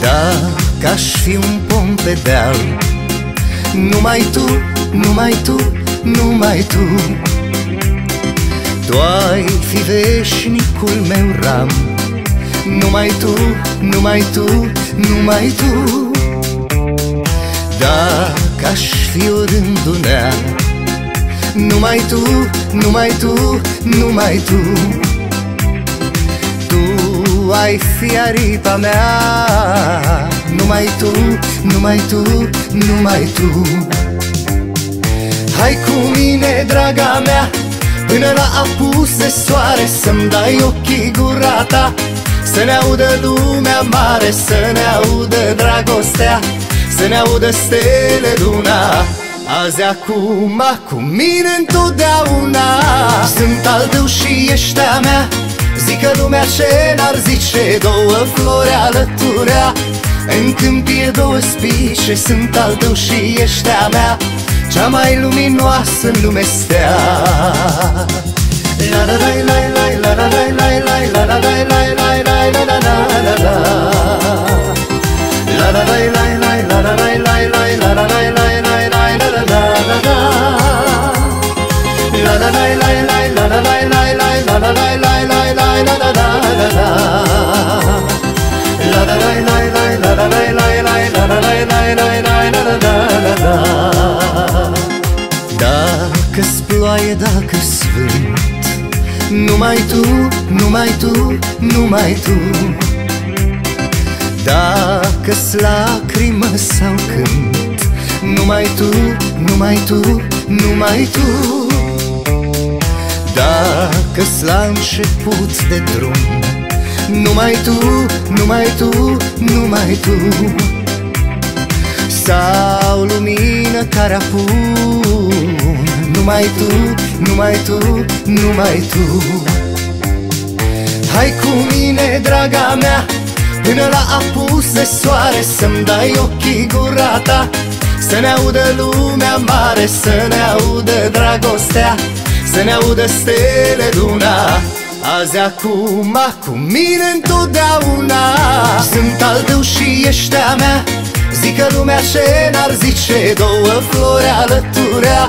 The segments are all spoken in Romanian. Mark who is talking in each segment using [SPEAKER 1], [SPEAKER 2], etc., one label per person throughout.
[SPEAKER 1] Dacă aș fi un pom pe deal Numai tu, numai tu, numai tu Tu ai fi veșnicul meu ram Numai tu, numai tu, numai tu Dacă aș fi o rândunea Numai tu, numai tu, numai tu. Tu ai fi aripa mea Numai tu, numai tu, numai tu. Hai cu mine, draga mea Până la apus de soare Să-mi dai ochii gura ta. Să ne audă lumea mare Să ne audă dragostea Să ne audă stele luna. Azi acum, cu mine întotdeauna. Sunt al tău și ești a mea. Zică lumea ce n-ar zice Două flori alăturea În câmpie două spice Sunt al tău și ești a mea. Cea mai luminoasă în lume stea. La la la la la la la la la la Dacă-s ploaie, dacă-s vânt Numai tu, numai tu, numai tu. Dacă-s lacrimă sau cânt Numai tu, numai tu, numai tu. Dacă-s la început de drum Numai tu, numai tu, numai tu. Sau lumină care apun Numai tu, numai tu, numai tu. Hai cu mine, draga mea Până la apus de soare Să-mi dai ochii gura ta. Să ne audă lumea mare Să ne audă dragostea Să ne audă stele luna. Azi acum, cu mine întotdeauna. Sunt al tău și ești a mea. Zică lumea ce n-ar zice Două flori alăturea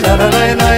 [SPEAKER 1] ララララ